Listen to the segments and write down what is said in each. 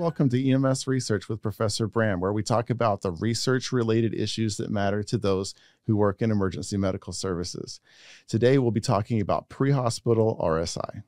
Welcome to EMS Research with Professor Bram, where we talk about the research related issues that matter to those who work in emergency medical services. Today, we'll be talking about pre hospital RSI.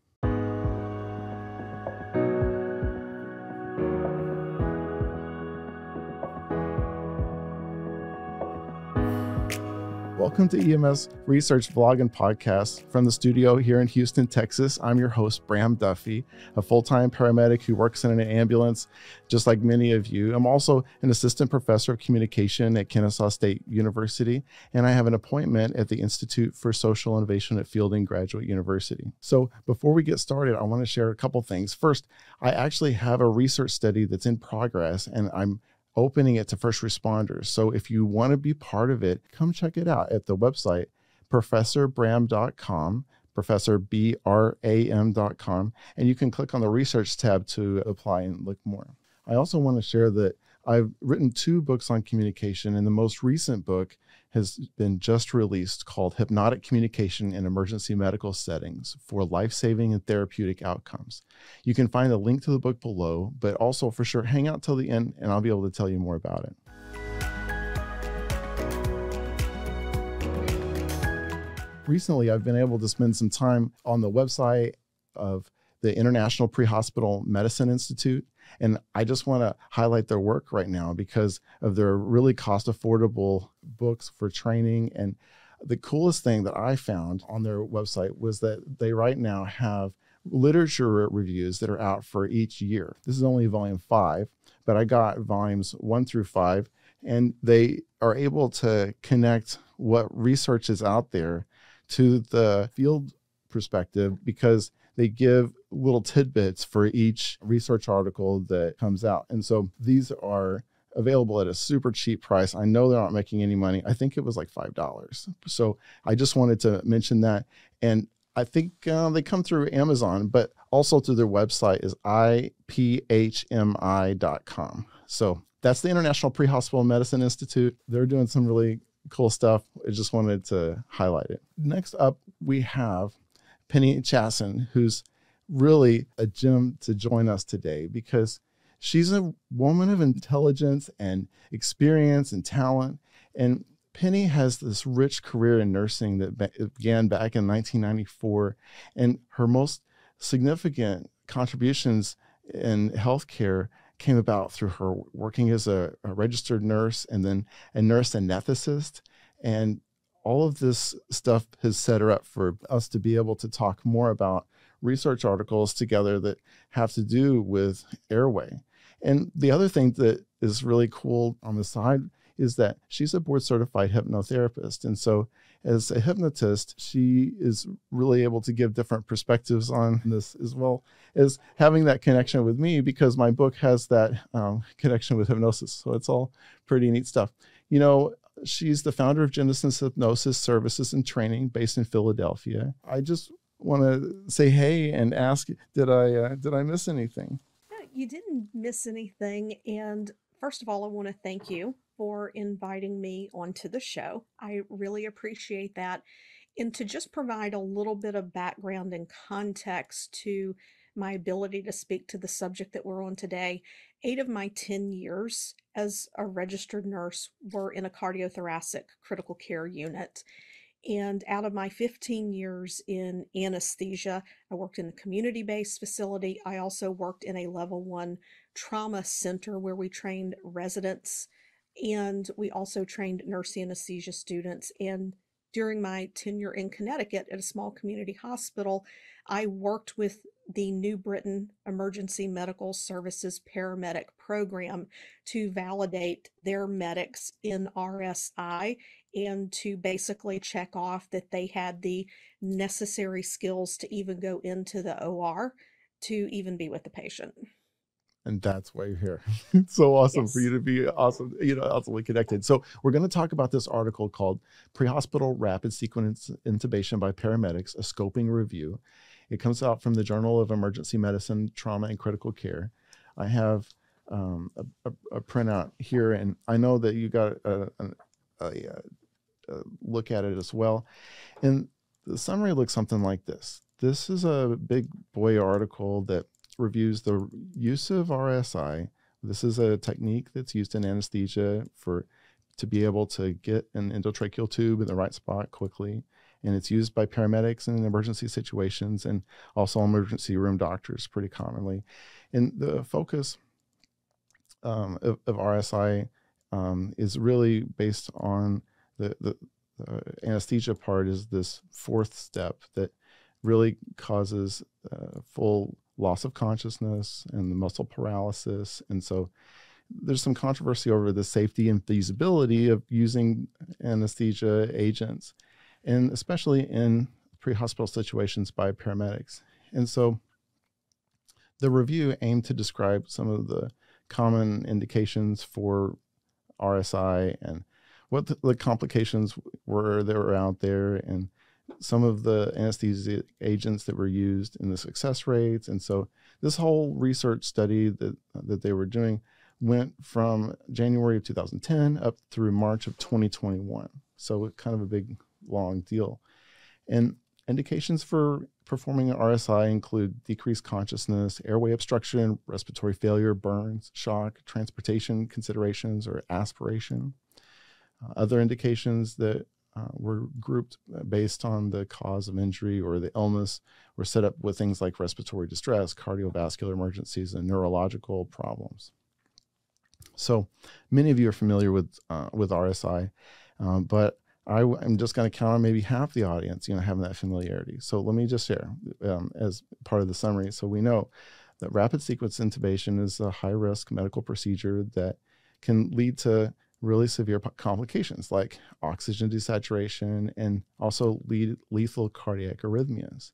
Welcome to EMS Research Vlog and Podcast from the studio here in Houston, Texas. I'm your host, Bram Duffee, a full time paramedic who works in an ambulance, just like many of you. I'm also an assistant professor of communication at Kennesaw State University, and I have an appointment at the Institute for Social Innovation at Fielding Graduate University. So, before we get started, I want to share a couple things. First, I actually have a research study that's in progress, and I'm opening it to first responders. So if you want to be part of it, come check it out at the website professorbram.com, professorbram.com, and you can click on the research tab to apply and look more. I also want to share that I've written two books on communication, and the most recent book has been just released called Hypnotic Communication in Emergency Medical Settings for Life Saving and Therapeutic Outcomes. You can find a link to the book below, but also for sure, hang out till the end and I'll be able to tell you more about it. Recently, I've been able to spend some time on the website of the International Pre Hospital Medicine Institute. And I just want to highlight their work right now because of their really cost affordable books for training. And the coolest thing that I found on their website was that they right now have literature reviews that are out for each year. This is only volume five, but I got volumes one through five, and they are able to connect what research is out there to the field perspective because they give little tidbits for each research article that comes out. And so these are available at a super cheap price. I know they're not making any money. I think it was like $5. So I just wanted to mention that. And I think uh, they come through Amazon, but also through their website is iphmi.com. So that's the International Pre Hospital Medicine Institute. They're doing some really cool stuff. I just wanted to highlight it. Next up, we have Penny Chiasson, who's really a gem to join us today because she's a woman of intelligence and experience and talent. And Penny has this rich career in nursing that began back in 1994. And her most significant contributions in healthcare came about through her working as a, a registered nurse and then a nurse anesthetist. And all of this stuff has set her up for us to be able to talk more about research articles together that have to do with airway. And the other thing that is really cool on the side is that she's a board certified hypnotherapist. And so, as a hypnotist, she is really able to give different perspectives on this as well as having that connection with me because my book has that um, connection with hypnosis. So, it's all pretty neat stuff. You know, She's the founder of Genesis Hypnosis Services and Training based in Philadelphia. I just want to say hey and ask did I uh, did I miss anything? you didn't miss anything and first of all I want to thank you for inviting me onto the show. I really appreciate that. And to just provide a little bit of background and context to my ability to speak to the subject that we're on today, eight of my 10 years as a registered nurse were in a cardiothoracic critical care unit. And out of my 15 years in anesthesia, I worked in a community based facility. I also worked in a level one trauma center where we trained residents and we also trained nurse anesthesia students. And during my tenure in Connecticut at a small community hospital, I worked with the New Britain Emergency Medical Services Paramedic Program to validate their medics in RSI and to basically check off that they had the necessary skills to even go into the OR to even be with the patient. And that's why you're here. it's so awesome Yes. for you to be awesome, you know, awesomely connected. So we're going to talk about this article called Pre-Hospital Rapid Sequence Intubation by Paramedics, a Scoping Review. It comes out from the Journal of Emergency Medicine, Trauma, and Critical Care. I have um, a, a, a printout here, and I know that you got a, a, a, a look at it as well. And the summary looks something like this. This is a big boy article that reviews the use of RSI. This is a technique that's used in anesthesia for to be able to get an endotracheal tube in the right spot quickly. And it's used by paramedics in emergency situations and also emergency room doctors pretty commonly. And the focus um, of, of, RSI um, is really based on the, the, the, anesthesia part is this fourth step that really causes uh, full loss of consciousness and the muscle paralysis. And so there's some controversy over the safety and feasibility of using anesthesia agents, and especially in pre hospital situations by paramedics. And so the review aimed to describe some of the common indications for RSI and what the, the complications were that were out there and some of the anesthesia agents that were used and the success rates. And so this whole research study that that they were doing went from January of 2010 up through March of 2021. So kind of a big long deal. And indications for performing an RSI include decreased consciousness, airway obstruction, respiratory failure, burns, shock, transportation considerations, or aspiration. Uh, other indications that uh, were grouped based on the cause of injury or the illness were set up with things like respiratory distress, cardiovascular emergencies, and neurological problems. So many of you are familiar with uh, with RSI, um, but I, am just going to count on maybe half the audience, you know, having that familiarity. So let me just share um, as part of the summary. So we know that rapid sequence intubation is a high risk medical procedure that can lead to really severe complications like oxygen desaturation and also lead lethal cardiac arrhythmias.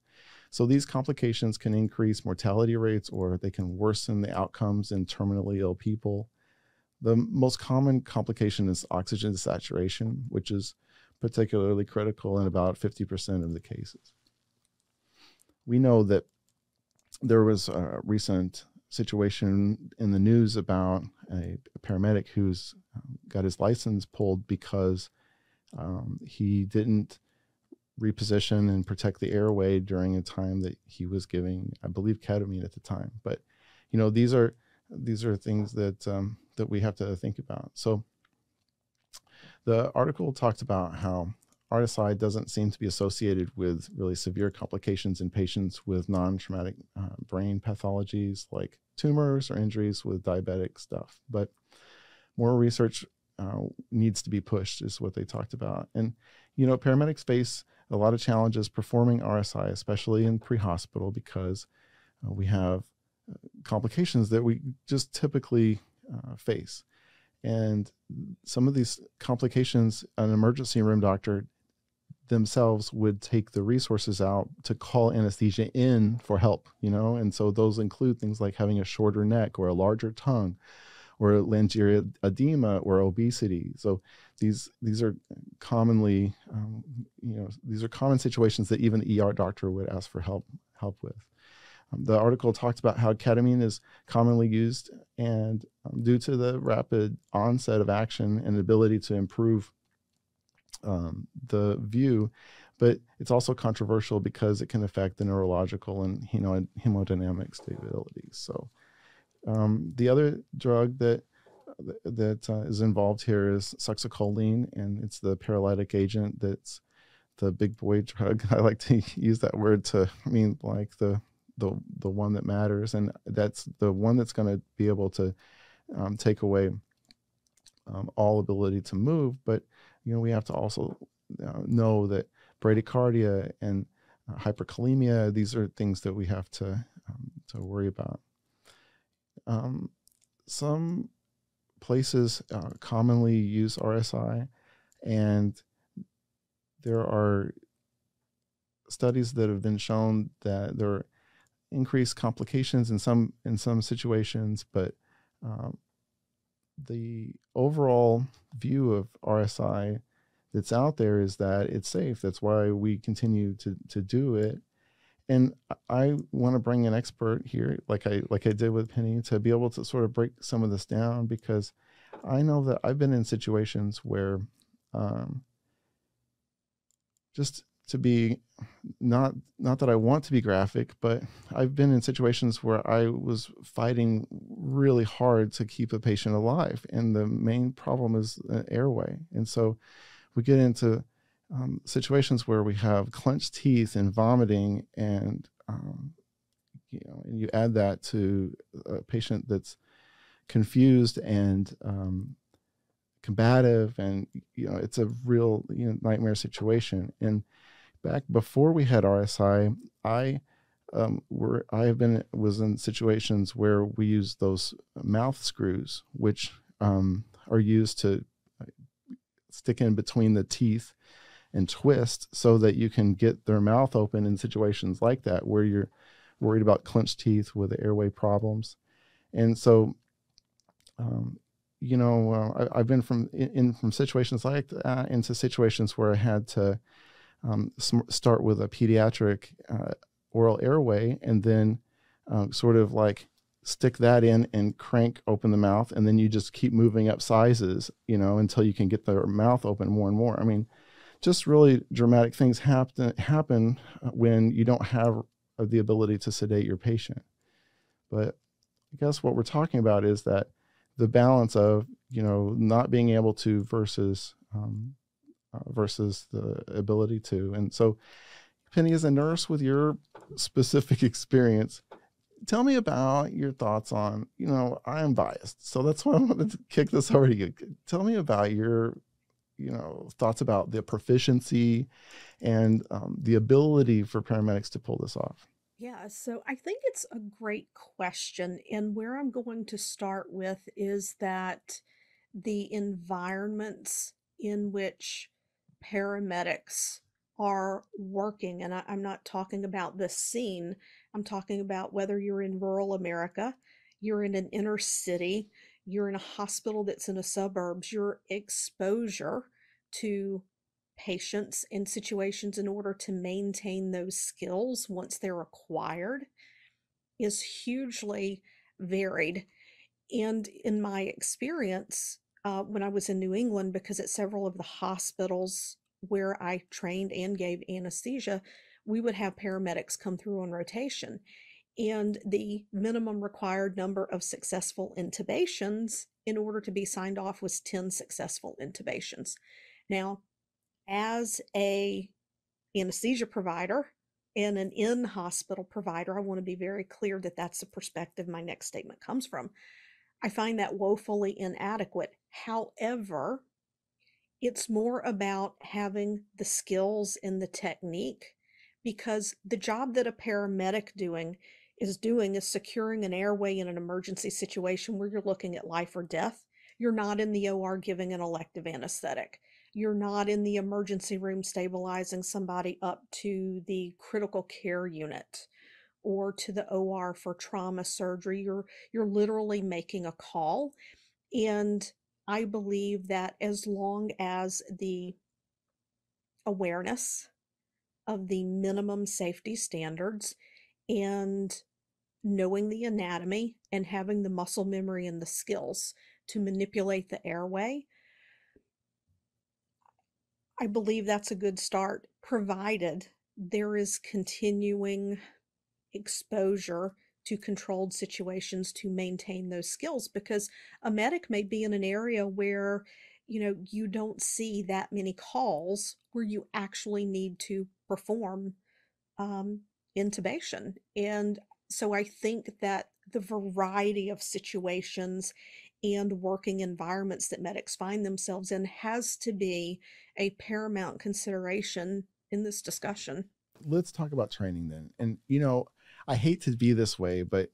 So these complications can increase mortality rates or they can worsen the outcomes in terminally ill people. The most common complication is oxygen desaturation, which is particularly critical in about 50% of the cases. We know that there was a recent situation in the news about a, a paramedic who's got his license pulled because um, he didn't reposition and protect the airway during a time that he was giving, I believe, ketamine at the time. But you know, these are these are things that um, that we have to think about. So the article talked about how RSI doesn't seem to be associated with really severe complications in patients with non-traumatic uh, brain pathologies like tumors or injuries with diabetic stuff. But more research uh, needs to be pushed, is what they talked about. And you know, paramedics face a lot of challenges performing RSI, especially in pre-hospital, because uh, we have uh, complications that we just typically uh, face. And some of these complications, an emergency room doctor themselves would take the resources out to call anesthesia in for help, you know? And so those include things like having a shorter neck or a larger tongue or laryngeal edema or obesity. So these these are commonly, um, you know, these are common situations that even the ER doctor would ask for help help with. Um, the article talked about how ketamine is commonly used, and um, due to the rapid onset of action and ability to improve um, the view, but it's also controversial because it can affect the neurological and you know hemodynamic stability. So um, the other drug that that uh, is involved here is succinylcholine, and it's the paralytic agent that's the big boy drug. I like to use that word to mean like the the the one that matters, and that's the one that's going to be able to um, take away um, all ability to move. But you know, we have to also uh, know that bradycardia and uh, hyperkalemia; these are things that we have to um, to worry about. Um, some places uh, commonly use RSI, and there are studies that have been shown that there are increased complications in some in some situations, but um, the overall view of RSI that's out there is that it's safe. That's why we continue to to do it. And I want to bring an expert here, like I like I did with Penny, to be able to sort of break some of this down because I know that I've been in situations where um, just to be not not that I want to be graphic, but I've been in situations where I was fighting really hard to keep a patient alive, and the main problem is an airway. And so we get into um, situations where we have clenched teeth and vomiting, and um, you know, and you add that to a patient that's confused and um, combative, and you know, it's a real you know, nightmare situation. And back before we had RSI, I um, were I have been was in situations where we use those mouth screws, which um, are used to uh, stick in between the teeth and twist so that you can get their mouth open in situations like that where you're worried about clenched teeth with airway problems. And so, um, you know, uh, I, have been from in, in, from situations like that into situations where I had to um, start with a pediatric uh, oral airway and then uh, sort of like stick that in and crank open the mouth and then you just keep moving up sizes you know until you can get the mouth open more and more. I mean just really dramatic things happen happen uh, when you don't have the ability to sedate your patient. But i guess what we're talking about is that the balance of you know not being able to versus um, uh, versus the ability to. And so, Penny, as a nurse with your specific experience, tell me about your thoughts on, you know, I am biased. So that's why I wanted to kick this over to you. Tell me about your, you know, thoughts about the proficiency and um, the ability for paramedics to pull this off. Yeah, so I think it's a great question. And where I'm going to start with is that the environments in which paramedics are working, and I, I'm not talking about this scene, I'm talking about whether you're in rural America, you're in an inner city, you're in a hospital that's in the suburbs, your exposure to patients in situations in order to maintain those skills once they're acquired is hugely varied. And in my experience, uh, when I was in New England because at several of the hospitals where I trained and gave anesthesia, we would have paramedics come through on rotation. And the minimum required number of successful intubations in order to be signed off was 10 successful intubations. Now, as a anesthesia provider and an in-hospital provider, I want to be very clear that that's the perspective my next statement comes from. I find that woefully inadequate. However, it's more about having the skills and the technique because the job that a paramedic doing is doing is securing an airway in an emergency situation where you're looking at life or death. You're not in the OR giving an elective anesthetic. You're not in the emergency room stabilizing somebody up to the critical care unit or to the OR for trauma surgery. You're you're literally making a call. And I believe that as long as the awareness of the minimum safety standards and knowing the anatomy and having the muscle memory and the skills to manipulate the airway, I believe that's a good start, provided there is continuing exposure to controlled situations to maintain those skills because a medic may be in an area where you know you don't see that many calls where you actually need to perform um, intubation. And so i think that the variety of situations and working environments that medics find themselves in has to be a paramount consideration in this discussion. Let's talk about training then. And you know I hate to be this way, but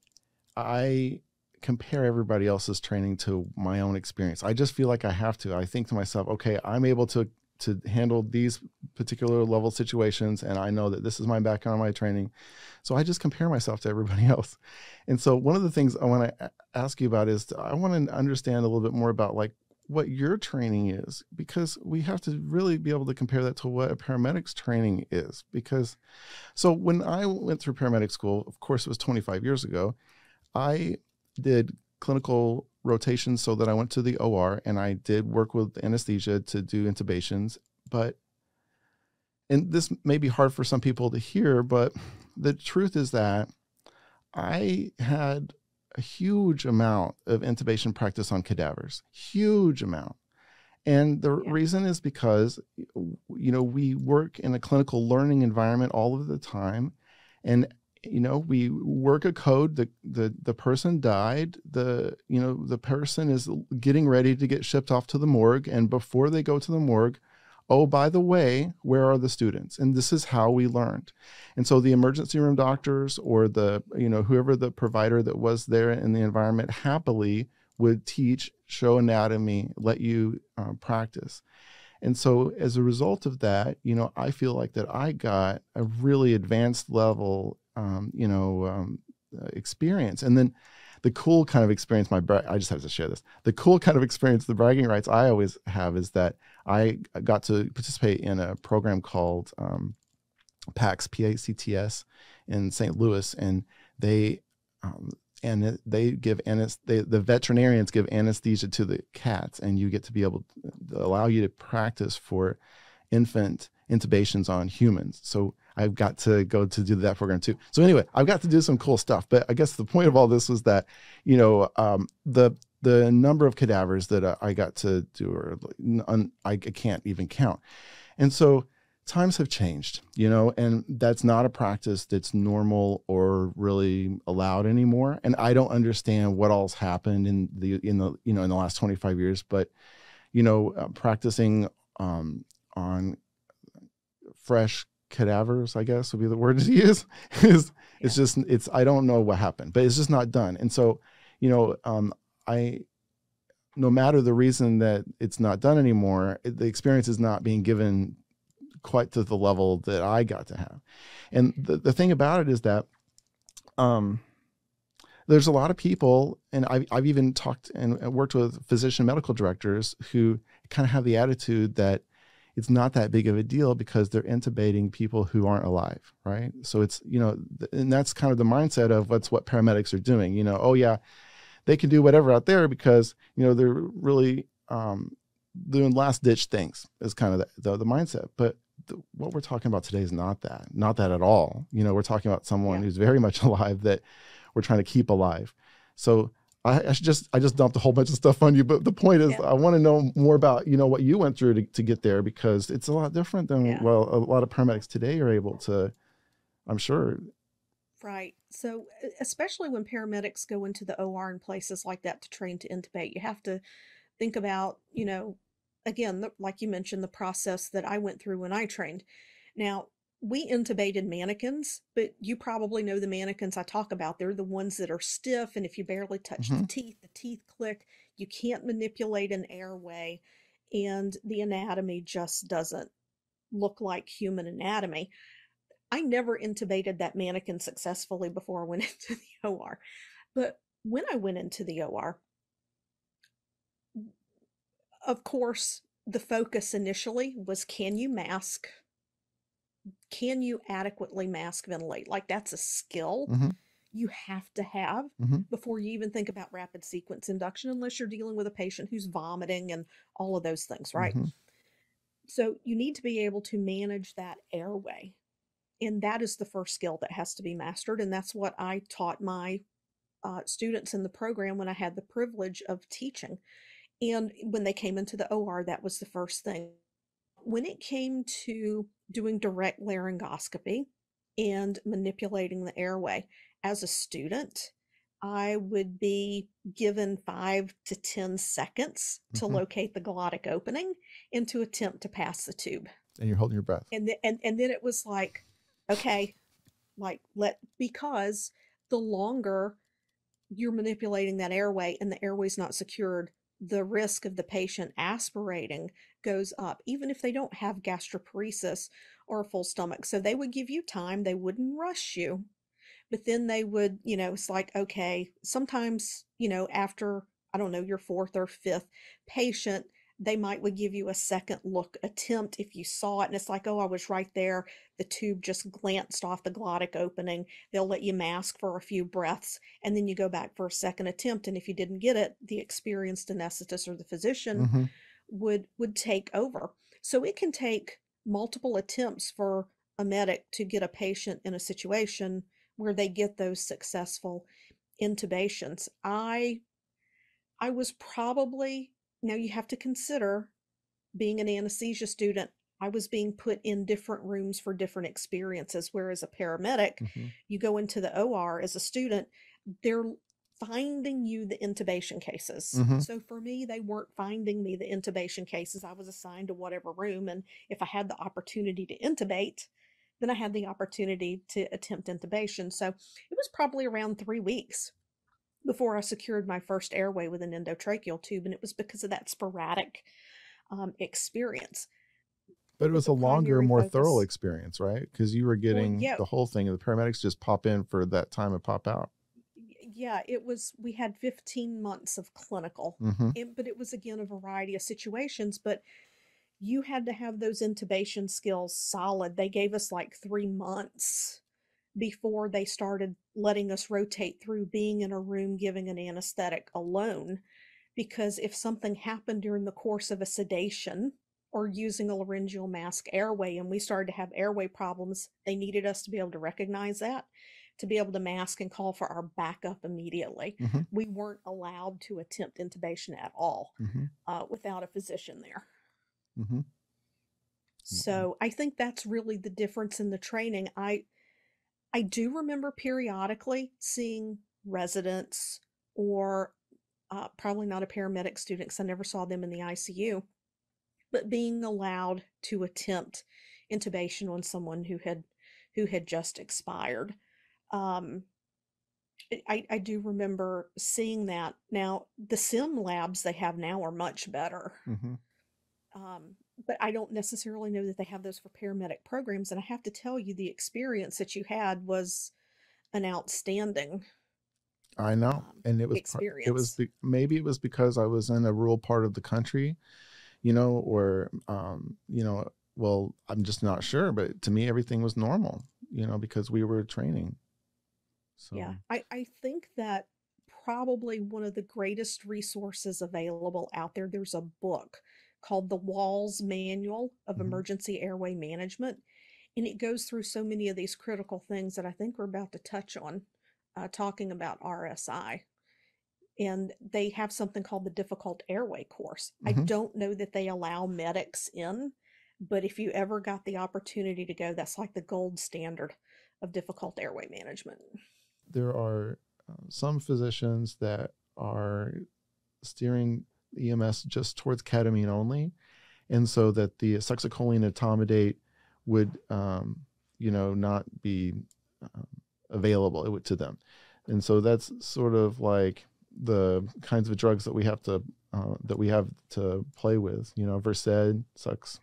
I compare everybody else's training to my own experience. I just feel like I have to. I think to myself, okay, I'm able to to handle these particular level situations and I know that this is my background, my training. So I just compare myself to everybody else. And so one of the things I want to ask you about is I want to understand a little bit more about like what your training is because we have to really be able to compare that to what a paramedic's training is because so when i went through paramedic school of course it was 25 years ago i did clinical rotations so that i went to the or and i did work with anesthesia to do intubations but and this may be hard for some people to hear, but the truth is that I had a huge amount of intubation practice on cadavers, huge amount. And the Yeah. reason is because, you know, we work in a clinical learning environment all of the time. And, you know, we work a code, the, the, the person died, the, you know, the person is getting ready to get shipped off to the morgue. And before they go to the morgue, oh, by the way, where are the students? And this is how we learned. And so the emergency room doctors or the, you know, whoever the provider that was there in the environment happily would teach, show anatomy, let you uh, practice. And so as a result of that, you know, I feel like that I got a really advanced level, um, you know, um, uh, experience. And then the cool kind of experience, my bra- I just have to share this. The cool kind of experience, the bragging rights I always have is that I got to participate in a program called um, P-A-C-T-S, in St. Louis, and they um, and they give anes- they, the veterinarians give anesthesia to the cats, and you get to be able to allow you to practice for infant intubations on humans. So I've got to go to do that program too. So anyway, I've got to do some cool stuff. But I guess the point of all this was that, you know, um, the the number of cadavers that I- I got to do or I, I can't even count. And so times have changed, you know, and that's not a practice that's normal or really allowed anymore. And I don't understand what all's happened in the in the you know in the last 25 years, but you know, uh, practicing um, on fresh cadavers, I guess would be the word to use, is it's just it's I don't know what happened, but it's just not done. And so, you know, um, I no matter the reason that it's not done anymore, the experience is not being given quite to the level that I got to have. And the, the thing about it is that um, there's a lot of people, and I've, I've even talked and worked with physician medical directors who kind of have the attitude that it's not that big of a deal because they're intubating people who aren't alive, right? So it's, you know, and that's kind of the mindset of what's what paramedics are doing. You know, oh yeah, they can do whatever out there because, you know, they're really um, doing last ditch things is kind of the, the, the mindset. But the, what we're talking about today is not that, not that at all. You know, we're talking about someone Yeah. who's very much alive that we're trying to keep alive. So I, I should just I just dumped a whole bunch of stuff on you, but the point is Yeah. I want to know more about you know what you went through to, to get there because it's a lot different than Yeah. well a lot of paramedics today are able to. I'm sure. Right. So, especially when paramedics go into the OR and places like that to train to intubate, you have to think about, you know, again, the, like you mentioned, the process that I went through when I trained. Now, we intubated mannequins, but you probably know the mannequins I talk about. They're the ones that are stiff, and if you barely touch the Mhm. teeth, the teeth click. You can't manipulate an airway, and the anatomy just doesn't look like human anatomy. I never intubated that mannequin successfully before I went into the OR. But when I went into the OR, of course, the focus initially was can you mask? Can you adequately mask ventilate? Like that's a skill Mhm. you have to have Mhm. before you even think about rapid sequence induction, unless you're dealing with a patient who's vomiting and all of those things, right? Mhm. So you need to be able to manage that airway. And that is the first skill that has to be mastered. And that's what I taught my uh, students in the program when I had the privilege of teaching. And when they came into the OR, that was the first thing. When it came to doing direct laryngoscopy and manipulating the airway, as a student, I would be given five to 10 seconds to Mhm. locate the glottic opening and to attempt to pass the tube. And you're holding your breath. And, th- and, and then it was like, okay, like let, because the longer you're manipulating that airway and the airway's not secured, the risk of the patient aspirating goes up, even if they don't have gastroparesis or a full stomach. So they would give you time, they wouldn't rush you, but then they would, you know, it's like, okay, sometimes, you know, after, I don't know, your fourth or fifth patient, they might would give you a second look attempt if you saw it and it's like oh i was right there the tube just glanced off the glottic opening they'll let you mask for a few breaths and then you go back for a second attempt and if you didn't get it the experienced anesthetist or the physician Mhm. would would take over so it can take multiple attempts for a medic to get a patient in a situation where they get those successful intubations. I I was probably now you have to consider being an anesthesia student, I was being put in different rooms for different experiences. Whereas a paramedic, Mhm. you go into the OR as a student, they're finding you the intubation cases. Mhm. So for me, they weren't finding me the intubation cases. I was assigned to whatever room. And if I had the opportunity to intubate, then I had the opportunity to attempt intubation. So it was probably around three weeks before I secured my first airway with an endotracheal tube. And it was because of that sporadic um, experience. But it was a longer, more thorough experience, right? Because you were getting yeah. the whole thing, and the paramedics just pop in for that time and pop out. Yeah, it was, we had 15 months of clinical, hmm and, but it was again a variety of situations. But you had to have those intubation skills solid. They gave us like three months before they started letting us rotate through being in a room giving an anesthetic alone. Because if something happened during the course of a sedation or using a laryngeal mask airway and we started to have airway problems, they needed us to be able to recognize that, to be able to mask and call for our backup immediately. hmm We weren't allowed to attempt intubation at all hmm uh, without a physician there. hmm So I think that's really the difference in the training. I I do remember periodically seeing residents or uh, probably not a paramedic student because I never saw them in the ICU, but being allowed to attempt intubation on someone who had who had just expired. Um, I, I do remember seeing that. Now the sim labs they have now are much better. hmm Um, but I don't necessarily know that they have those for paramedic programs. And I have to tell you, the experience that you had was an outstanding I know, um, and it was par- it was experience. be- maybe it was because I was in a rural part of the country, you know, or um, you know, well, I'm just not sure, but to me everything was normal, you know, because we were training. So Yeah, I, I think that probably one of the greatest resources available out there, there's a book called The Walls Manual of Mhm. Emergency Airway Management. And it goes through so many of these critical things that I think we're about to touch on, uh, talking about RSI. And they have something called the Difficult Airway Course. I Mhm. don't know that they allow medics in, but if you ever got the opportunity to go, that's like the gold standard of difficult airway management. there are uh, some physicians that are steering EMS just towards ketamine only, and so that the succinylcholine etomidate would, um, you know, not be um, available to them, and so that's sort of like the kinds of drugs that we have to uh, that we have to play with. You know, Versed sucks.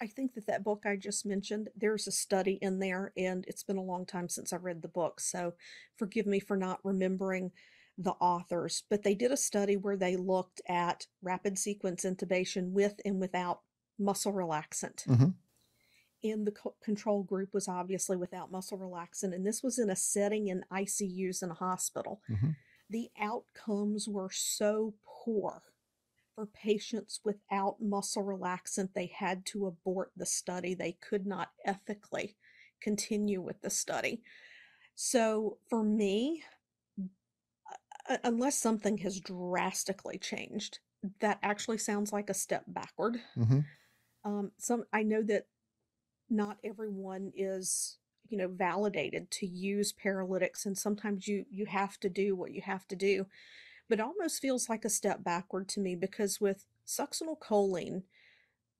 I think that that book I just mentioned, there's a study in there, and it's been a long time since I read the book, so forgive me for not remembering the authors. But they did a study where they looked at rapid sequence intubation with and without muscle relaxant. hmm And the co- control group was obviously without muscle relaxant, and this was in a setting in ICUs in a hospital. hmm The outcomes were so poor for patients without muscle relaxant, they had to abort the study. They could not ethically continue with the study. So for me, uh, unless something has drastically changed, that actually sounds like a step backward. hmm Um, some I know that not everyone is you know validated to use paralytics and sometimes you you have to do what you have to do but it almost feels like a step backward to me because with succinylcholine,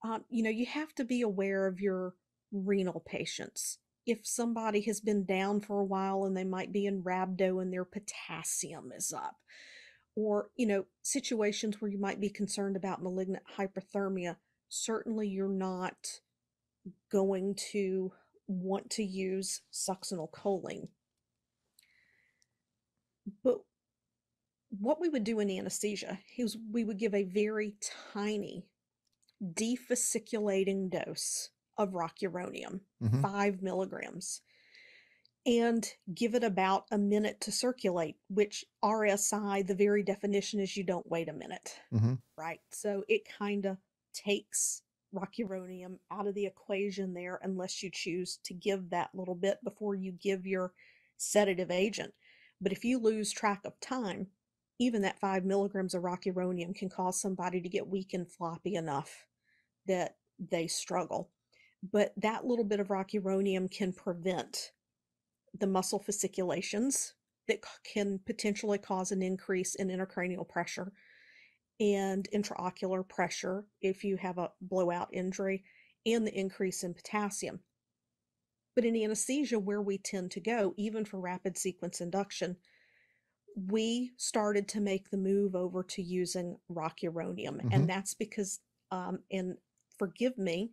um, you know, you have to be aware of your renal patients. If somebody has been down for a while and they might be in rhabdo and their potassium is up, or, you know, situations where you might be concerned about malignant hyperthermia, certainly you're not going to want to use succinylcholine. But what we would do in anesthesia is we would give a very tiny defasciculating dose of rocuronium, hmm five milligrams, and give it about a minute to circulate, which RSI, the very definition is you don't wait a minute, hmm right? So it kind of takes rocuronium out of the equation there unless you choose to give that little bit before you give your sedative agent. But if you lose track of time, even that five milligrams of rocuronium can cause somebody to get weak and floppy enough that they struggle. But that little bit of rocuronium can prevent the muscle fasciculations that can potentially cause an increase in intracranial pressure and intraocular pressure if you have a blowout injury and the increase in potassium. But in anesthesia, where we tend to go, even for rapid sequence induction, we started to make the move over to using rocuronium. hmm And that's because, um, and forgive me,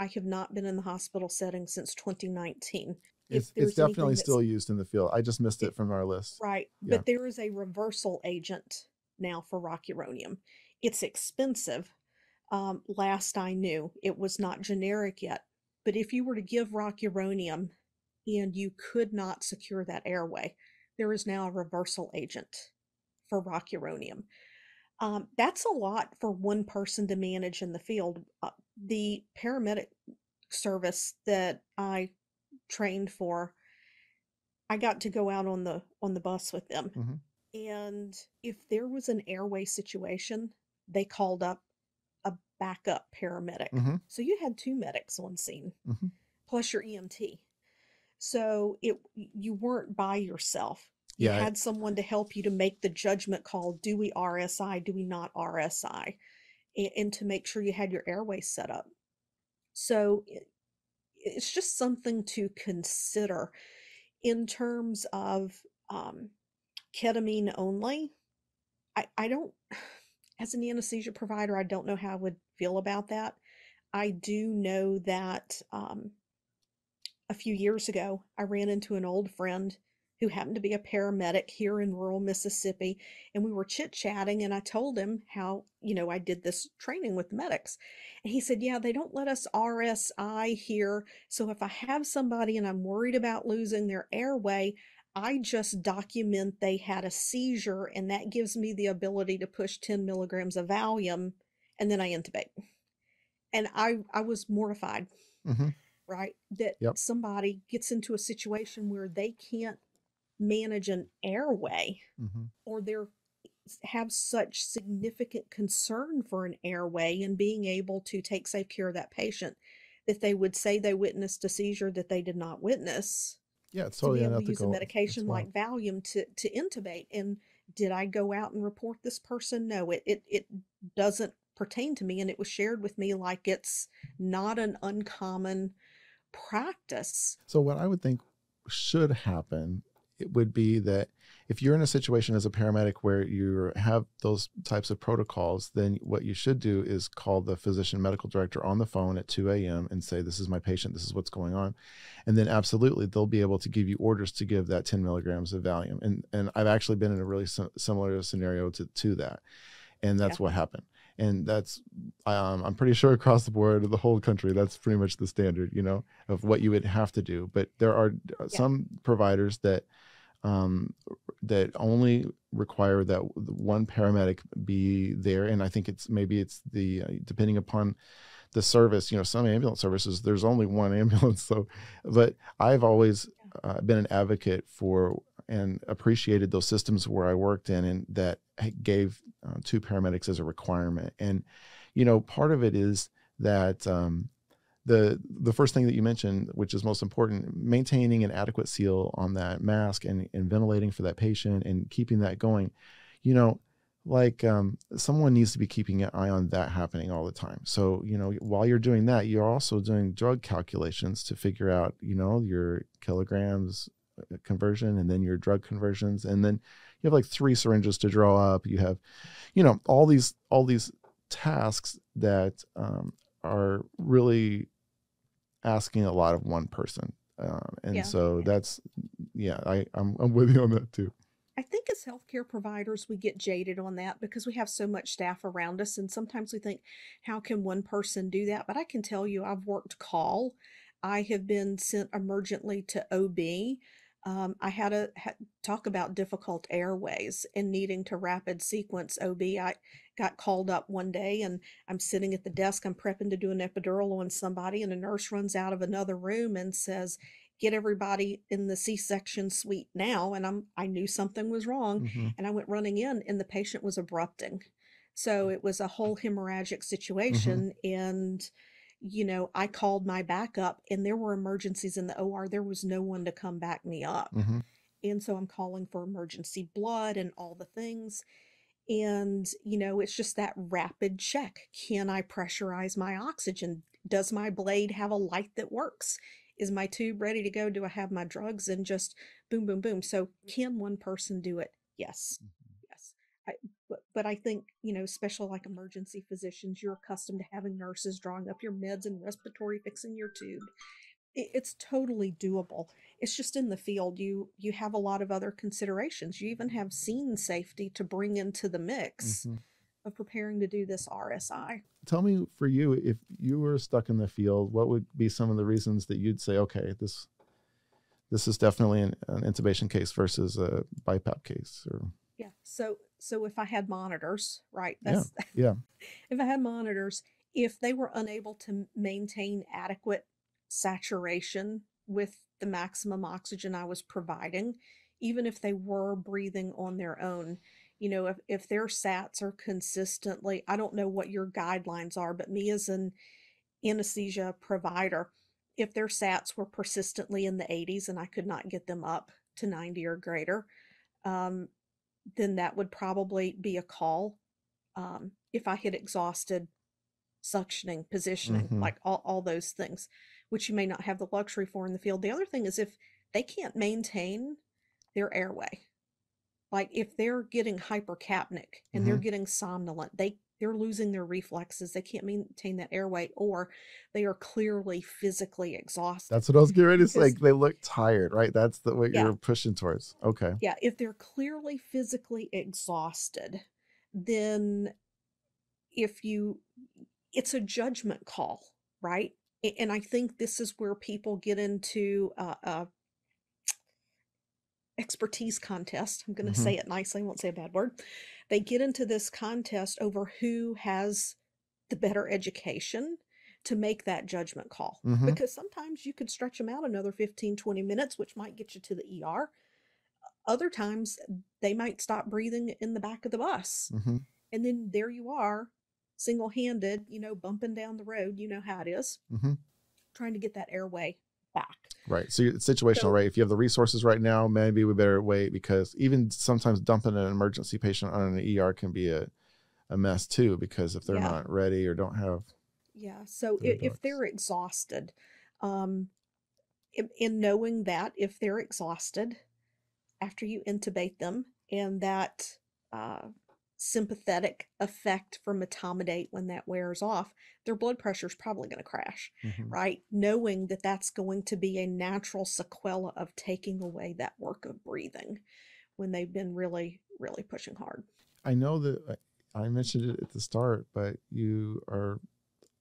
I have not been in the hospital setting since 2019. It's it's definitely still used in the field. I just missed it, from our list. right, Yeah. but there is a reversal agent now for rocuronium. It's expensive. Um, last I knew, it was not generic yet. But if you were to give rocuronium and you could not secure that airway, there is now a reversal agent for rocuronium. Um, that's a lot for one person to manage in the field. Uh, the paramedic service that I trained for, I got to go out on the on the bus with them. hmm And if there was an airway situation, they called up a backup paramedic. hmm So you had two medics on scene hmm plus your EMT. So it you weren't by yourself. You Yeah. I- had someone to help you to make the judgment call, do we RSI, do we not RSI? And, and to make sure you had your airway set up. So it, it's just something to consider in terms of um, ketamine only. I, I don't, as an anesthesia provider, I don't know how I would feel about that. I do know that um, a few years ago, I ran into an old friend who happened to be a paramedic here in rural Mississippi, and we were chit chatting. And I told him how, you know, I did this training with medics. And he said, Yeah, they don't let us RSI here. So if I have somebody and I'm worried about losing their airway, I just document they had a seizure, and that gives me the ability to push 10 milligrams of Valium, and then I intubate. And I, I was mortified hmm right? That Yep. somebody gets into a situation where they can't manage an airway hmm or they're have such significant concern for an airway and being able to take safe care of that patient that they would say they witnessed a seizure that they did not witness Yeah, it's to be totally able to use a unethical. It's medication wild. like Valium to to intubate. And did I go out and report this person? No, it it it doesn't pertain to me, and it was shared with me like it's not an uncommon practice. So what I would think should happen it would be that if you're in a situation as a paramedic where you have those types of protocols, then what you should do is call the physician medical director on the phone at 2 a.m. and say, This is my patient, this is what's going on. And then absolutely they'll be able to give you orders to give that 10 milligrams of Valium. And and I've actually been in a really sim- similar scenario to, to that. And that's Yeah. what happened. And that's um, I'm pretty sure across the board, of the whole country, that's pretty much the standard, you know, of what you would have to do. But there are uh, Yeah. some providers that um, that only require that one paramedic be there, and I think it's maybe it's the uh, depending upon the service. You know, some ambulance services there's only one ambulance. So, but I've always uh, been an advocate for and appreciated those systems where I worked in, and that gave uh, two paramedics as a requirement. And you know, part of it is that um, the the first thing that you mentioned, which is most important, maintaining an adequate seal on that mask and, and ventilating for that patient and keeping that going. You know, like um, someone needs to be keeping an eye on that happening all the time. So you know, while you're doing that, you're also doing drug calculations to figure out, you know, your kilograms conversion and then your drug conversions, and then you have like three syringes to draw up. You have, you know, all these all these tasks that um, are really asking a lot of one person. Um, and Yeah. so that's, yeah, I, I'm, I'm with you on that too. I think as healthcare providers, we get jaded on that because we have so much staff around us. And sometimes we think, how can one person do that? But I can tell you, I've worked call, I have been sent emergently to OB. Um, I had to ha- talk about difficult airways and needing to rapid sequence OB. I got called up one day and I'm sitting at the desk. I'm prepping to do an epidural on somebody, and a nurse runs out of another room and says, "Get everybody in the C-section suite now." And I'm I knew something was wrong, hmm and I went running in, and the patient was abrupting. So it was a whole hemorrhagic hmm situation, and you know, I called my backup and there were emergencies in the OR. There was no one to come back me up. hmm And so I'm calling for emergency blood and all the things. And, you know, it's just that rapid check. Can I pressurize my oxygen? Does my blade have a light that works? Is my tube ready to go? Do I have my drugs? And just boom, boom, boom. So, can one person do it? Yes. Yes. I, but, I think, you know, especially like emergency physicians, you're accustomed to having nurses drawing up your meds and respiratory fixing your tube. It, it's totally doable. It's just in the field, you you have a lot of other considerations. You even have scene safety to bring into the mix hmm of preparing to do this RSI. Tell me for you, if you were stuck in the field, what would be some of the reasons that you'd say, okay, this this is definitely an, an intubation case versus a BiPAP case, or Yeah. So so if I had monitors, right? yeah, yeah, if I had monitors, if they were unable to maintain adequate saturation with the maximum oxygen I was providing, even if they were breathing on their own, you know, if, if their SATs are consistently, I don't know what your guidelines are, but me as an anesthesia provider, if their SATs were persistently in the 80s and I could not get them up to 90 or greater, um, then that would probably be a call. Um, if I had exhausted suctioning, positioning, hmm like all, all those things, which you may not have the luxury for in the field. The other thing is if they can't maintain their airway, like if they're getting hypercapnic and they're hmm getting somnolent, they they're losing their reflexes, they can't maintain that airway, or they are clearly physically exhausted. That's what I was getting ready to say. They look tired, right? That's the what yeah, you're pushing towards. Okay. yeah, if they're clearly physically exhausted, then if you it's a judgment call, right? And I think this is where people get into uh, a expertise contest. I'm going to hmm say it nicely, I won't say a bad word. They get into this contest over who has the better education to make that judgment call. hmm Because sometimes you could stretch them out another 15, 20 minutes, which might get you to the ER. Other times they might stop breathing in the back of the bus. hmm And then there you are, single handed, you know, bumping down the road. You know how it is, hmm trying to get that airway back. Right. So it's situational, So, right? If you have the resources right now, maybe we better wait because even sometimes dumping an emergency patient on an ER can be a, a mess too, because if they're yeah, not ready or don't have yeah. So if, if they're exhausted, um, in, in knowing that if they're exhausted after you intubate them and that uh, sympathetic effect from etomidate when that wears off, their blood pressure is probably going to crash, hmm right? Knowing that that's going to be a natural sequela of taking away that work of breathing when they've been really, really pushing hard. I know that I I mentioned it at the start, but you are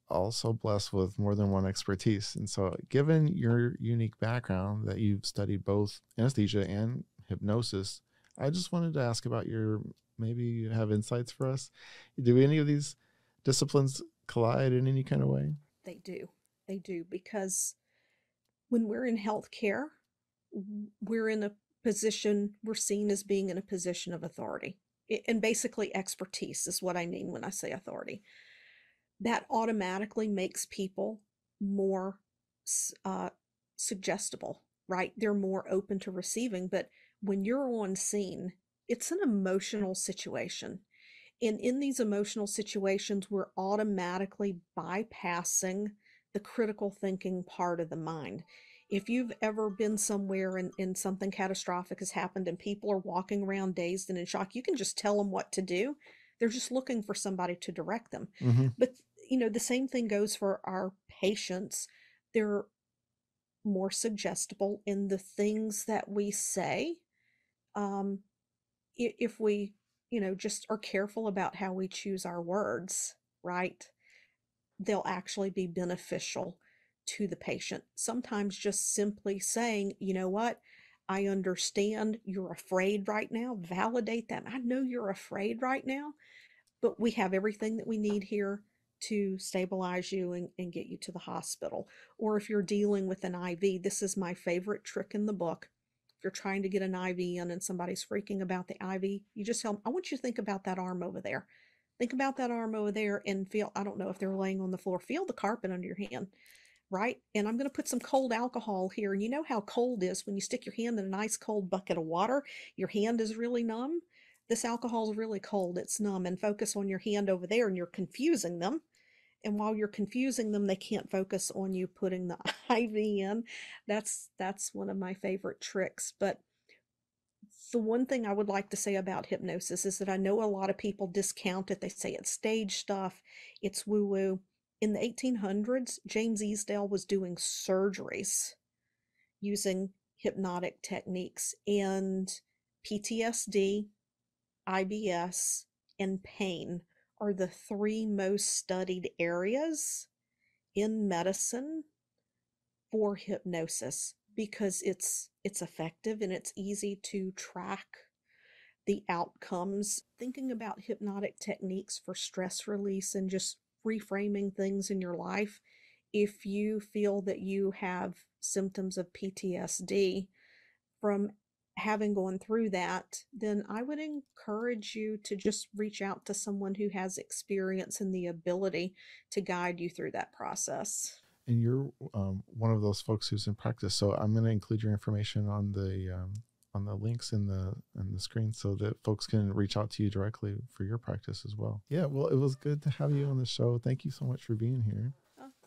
also blessed with more than one expertise. And so, given your unique background that you've studied both anesthesia and hypnosis, I just wanted to ask about your maybe you have insights for us. Do any of these disciplines collide in any kind of way? They do. They do because when we're in healthcare, we're in a position, we're seen as being in a position of authority. And basically, expertise is what I mean when I say authority. That automatically makes people more uh, suggestible, right? They're more open to receiving. But when you're on scene, it's an emotional situation. And in these emotional situations, we're automatically bypassing the critical thinking part of the mind. If you've ever been somewhere and, and something catastrophic has happened and people are walking around dazed and in shock, you can just tell them what to do. They're just looking for somebody to direct them. hmm But, you know, the same thing goes for our patients. They're more suggestible in the things that we say. Um, if we, you know, just are careful about how we choose our words, right? They'll actually be beneficial to the patient. Sometimes just simply saying, you know what, I understand you're afraid right now. Validate that. I know you're afraid right now, but we have everything that we need here to stabilize you and, and get you to the hospital. Or if you're dealing with an IV, this is my favorite trick in the book. You're trying to get an IV in and somebody's freaking about the IV, you just tell them, I want you to think about that arm over there. Think about that arm over there and feel, I don't know if they're laying on the floor, feel the carpet under your hand, right? And I'm going to put some cold alcohol here. And you know how cold is when you stick your hand in a nice cold bucket of water, your hand is really numb. This alcohol is really cold, it's numb, and focus on your hand over there, and you're confusing them and while you're confusing them they can't focus on you putting the iv in. That's that's one of my favorite tricks but the one thing i would like to say about hypnosis is that i know a lot of people discount it. They say it's stage stuff it's woo woo in the 1800s james Esdaile was doing surgeries using hypnotic techniques and ptsd ibs and pain are the three most studied areas in medicine for hypnosis because it's it's effective and it's easy to track the outcomes. Thinking about hypnotic techniques for stress release and just reframing things in your life if you feel that you have symptoms of PTSD from having gone through that, then I would encourage you to just reach out to someone who has experience and the ability to guide you through that process. And you're um, one of those folks who's in practice, so I'm going to include your information on the um, on the links in the in the screen so that folks can reach out to you directly for your practice as well. Yeah, well, it was good to have you on the show. Thank you so much for being here.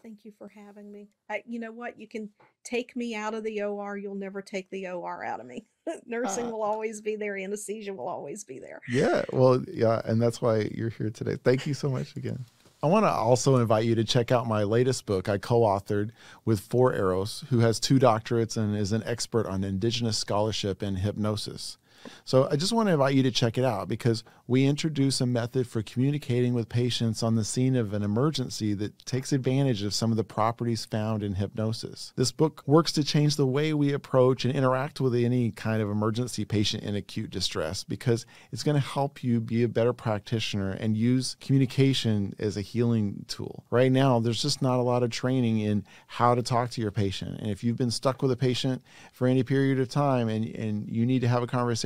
Thank you for having me. I, you know what? You can take me out of the OR. You'll never take the OR out of me. nursing uh, will always be there anesthesia will always be there yeah well yeah and that's why you're here today thank you so much again I want to also invite you to check out my latest book I co authored with Four Arrows, who has two doctorates and is an expert on indigenous scholarship and hypnosis. So I just want to invite you to check it out because we introduce a method for communicating with patients on the scene of an emergency that takes advantage of some of the properties found in hypnosis. This book works to change the way we approach and interact with any kind of emergency patient in acute distress because it's going to help you be a better practitioner and use communication as a healing tool. Right now, there's just not a lot of training in how to talk to your patient. And if you've been stuck with a patient for any period of time and, and you need to have a conversation,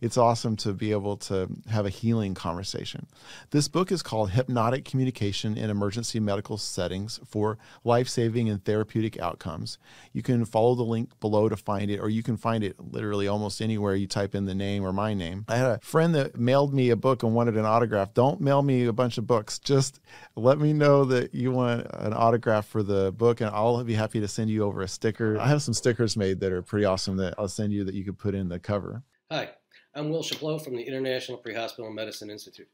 it's awesome to be able to have a healing conversation. This book is called Hypnotic Communication in Emergency Medical Settings for Life Saving and Therapeutic Outcomes. You can follow the link below to find it, or you can find it literally almost anywhere you type in the name or my name. I had a friend that mailed me a book and wanted an autograph. Don't mail me a bunch of books. Just let me know that you want an autograph for the book, and I'll be happy to send you over a sticker. I have some stickers made that are pretty awesome that I'll send you that you could put in the cover. Hi, I'm Will Chapleau from the International Pre-Hospital Medicine Institute.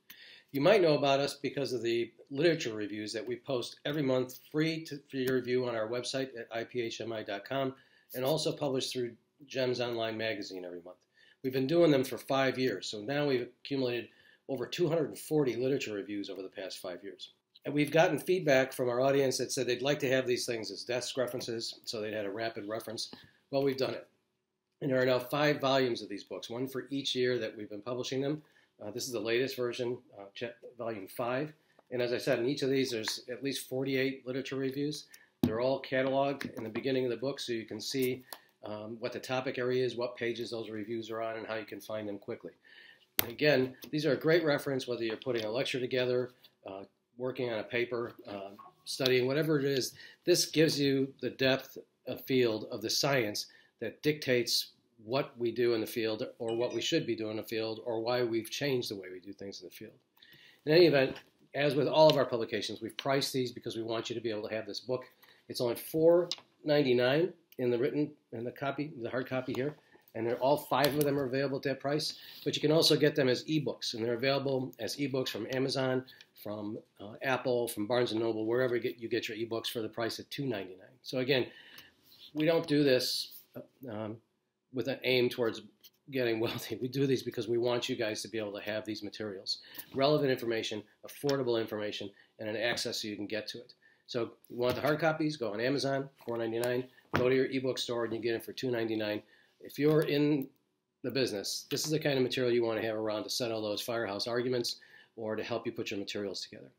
You might know about us because of the literature reviews that we post every month free to, for your review on our website at iphmi.com and also published through JEMS Online magazine every month. We've been doing them for five years, so now we've accumulated over 240 literature reviews over the past five years. And we've gotten feedback from our audience that said they'd like to have these things as desk references, so they'd had a rapid reference. Well, we've done it. And there are now five volumes of these books, one for each year that we've been publishing them. Uh, this is the latest version, uh, volume five. And as I said, in each of these, there's at least 48 literature reviews. They're all cataloged in the beginning of the book, so you can see um, what the topic area is, what pages those reviews are on, and how you can find them quickly. And again, these are a great reference whether you're putting a lecture together, uh, working on a paper, uh, studying, whatever it is. This gives you the depth of field of the science that dictates what we do in the field or what we should be doing in the field or why we've changed the way we do things in the field. In any event, as with all of our publications, we've priced these because we want you to be able to have this book. It's only $4.99 in the written in the copy, the hard copy here, and they're all five of them are available at that price. But you can also get them as ebooks, and they're available as ebooks from Amazon, from uh, Apple, from Barnes and Noble, wherever you get, you get your ebooks for the price of $2.99. So again, we don't do this um, with an aim towards getting wealthy. We do these because we want you guys to be able to have these materials. Relevant information, affordable information, and an access so you can get to it. So you want the hard copies, go on Amazon, $4.99. Go to your ebook store and you get it for $2.99. if you're in the business, this is the kind of material you want to have around to settle those firehouse arguments or to help you put your materials together.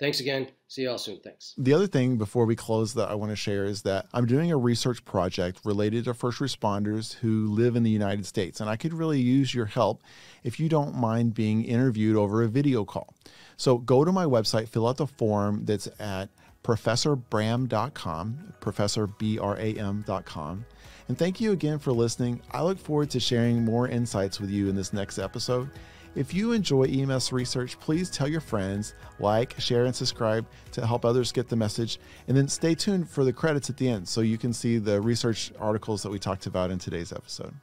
Thanks again. See you all soon. Thanks. The other thing before we close that I want to share is that I'm doing a research project related to first responders who live in the United States. And I could really use your help if you don't mind being interviewed over a video call. So go to my website, fill out the form that's at professorbram.com, professorbram.com. And thank you again for listening. I look forward to sharing more insights with you in this next episode. If you enjoy EMS research, please tell your friends, like, share, and subscribe to help others get the message. And then stay tuned for the credits at the end so you can see the research articles that we talked about in today's episode.